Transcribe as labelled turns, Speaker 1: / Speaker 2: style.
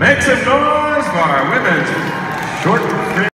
Speaker 1: Make some noise for our women's short